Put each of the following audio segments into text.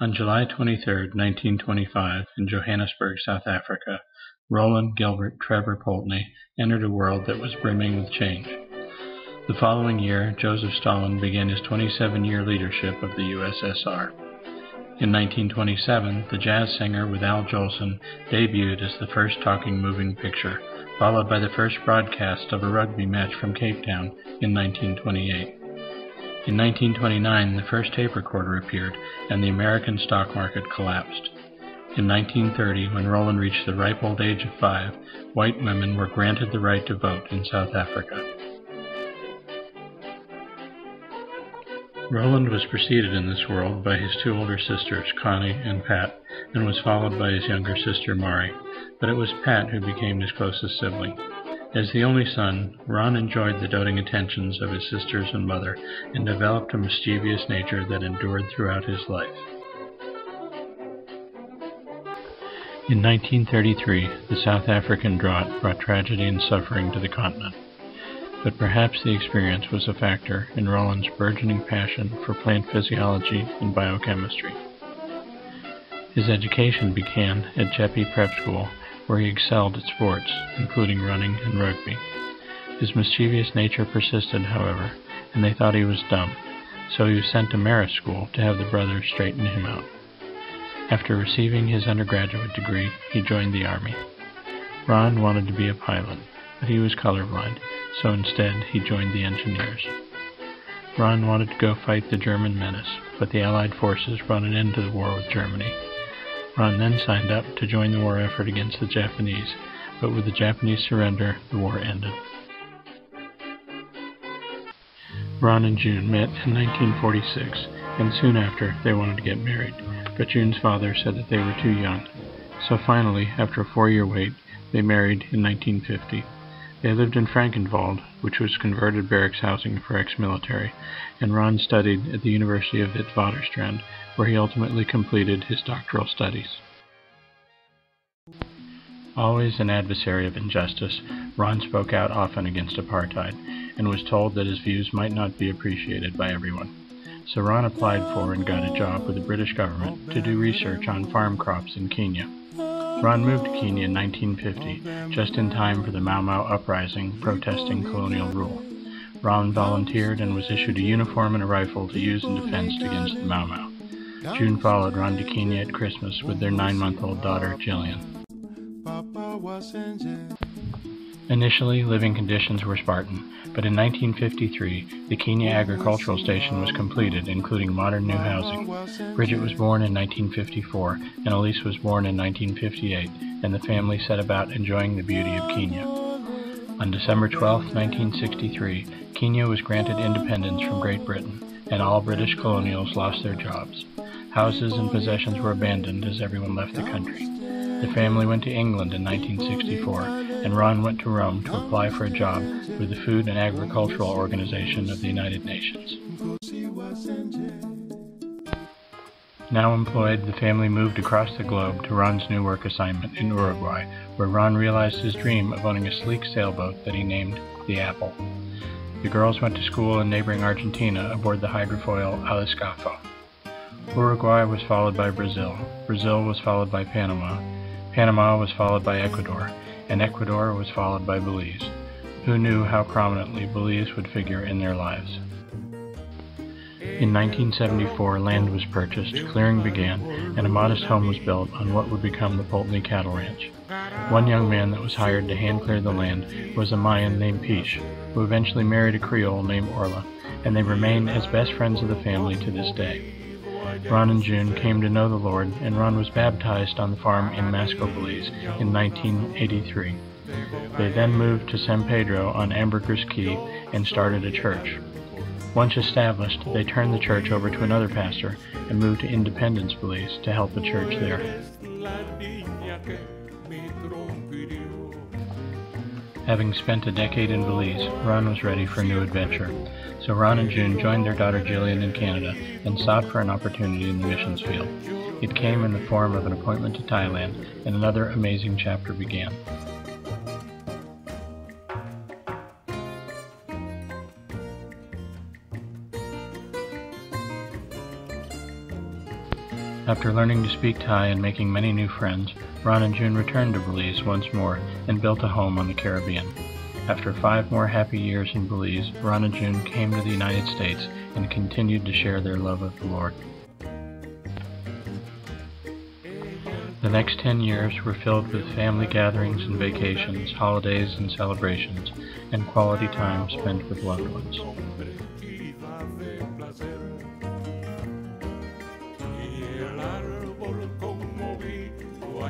On July 23, 1925, in Johannesburg, South Africa, Roland Gilbert Trevor Poultney entered a world that was brimming with change. The following year, Joseph Stalin began his 27 year leadership of the USSR. In 1927, the jazz singer with Al Jolson debuted as the first talking moving picture, followed by the first broadcast of a rugby match from Cape Town in 1928. In 1929, the first tape recorder appeared and the American stock market collapsed. In 1930, when Roland reached the ripe old age of five, white women were granted the right to vote in South Africa. Roland was preceded in this world by his two older sisters, Connie and Pat, and was followed by his younger sister, Mari, but it was Pat who became his closest sibling. As the only son, Ron enjoyed the doting attentions of his sisters and mother and developed a mischievous nature that endured throughout his life. In 1933, the South African drought brought tragedy and suffering to the continent but perhaps the experience was a factor in Roland's burgeoning passion for plant physiology and biochemistry. His education began at Jeppe Prep School, where he excelled at sports, including running and rugby. His mischievous nature persisted, however, and they thought he was dumb, so he was sent to Marist School to have the brothers straighten him out. After receiving his undergraduate degree, he joined the Army. Ron wanted to be a pilot, but he was colorblind, so instead he joined the engineers. Ron wanted to go fight the German menace, but the Allied forces brought an end to the war with Germany. Ron then signed up to join the war effort against the Japanese, but with the Japanese surrender, the war ended. Ron and June met in 1946, and soon after they wanted to get married, but June's father said that they were too young. So finally, after a four year wait, they married in 1950. They lived in Frankenwald, which was converted barracks housing for ex-military, and Ron studied at the University of Witwatersrand, where he ultimately completed his doctoral studies. Always an adversary of injustice, Ron spoke out often against apartheid and was told that his views might not be appreciated by everyone. So Ron applied for and got a job with the British government to do research on farm crops in Kenya. Ron moved to Kenya in 1950, just in time for the Mau Mau uprising protesting colonial rule. Ron volunteered and was issued a uniform and a rifle to use in defense against the Mau Mau. June followed Ron to Kenya at Christmas with their nine-month-old daughter, Jillian. Initially, living conditions were Spartan, but in 1953, the Kenya Agricultural Station was completed, including modern new housing. Bridget was born in 1954, and Elise was born in 1958, and the family set about enjoying the beauty of Kenya. On December 12, 1963, Kenya was granted independence from Great Britain, and all British colonials lost their jobs. Houses and possessions were abandoned as everyone left the country. The family went to England in 1964, Ron went to Rome to apply for a job with the Food and Agricultural Organization of the United Nations. Now employed, the family moved across the globe to Ron's new work assignment in Uruguay, where Ron realized his dream of owning a sleek sailboat that he named the Apple. The girls went to school in neighboring Argentina aboard the hydrofoil Aliscafo. Uruguay was followed by Brazil. Brazil was followed by Panama, Panama was followed by Ecuador, and Ecuador was followed by Belize. Who knew how prominently Belize would figure in their lives? In 1974, land was purchased, clearing began, and a modest home was built on what would become the Poultney Cattle Ranch. One young man that was hired to hand clear the land was a Mayan named Piche, who eventually married a Creole named Orla, and they remain as best friends of the family to this day. Ron and June came to know the Lord, and Ron was baptized on the farm in Masco, Belize in 1983. They then moved to San Pedro on Ambergris Caye and started a church. Once established, they turned the church over to another pastor and moved to Independence, Belize to help the church there. Having spent a decade in Belize, Ron was ready for a new adventure. So Ron and June joined their daughter Jillian in Canada and sought for an opportunity in the missions field. It came in the form of an appointment to Thailand, and another amazing chapter began. After learning to speak Thai and making many new friends, Ron and June returned to Belize once more and built a home on the Caribbean. After five more happy years in Belize, Ron and June came to the United States and continued to share their love of the Lord. The next 10 years were filled with family gatherings and vacations, holidays and celebrations, and quality time spent with loved ones.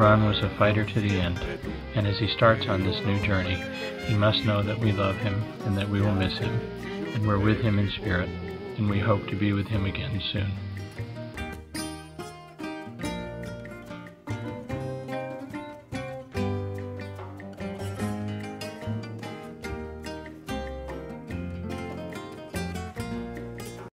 Ron was a fighter to the end, and as he starts on this new journey, he must know that we love him and that we will miss him, and we're with him in spirit, and we hope to be with him again soon.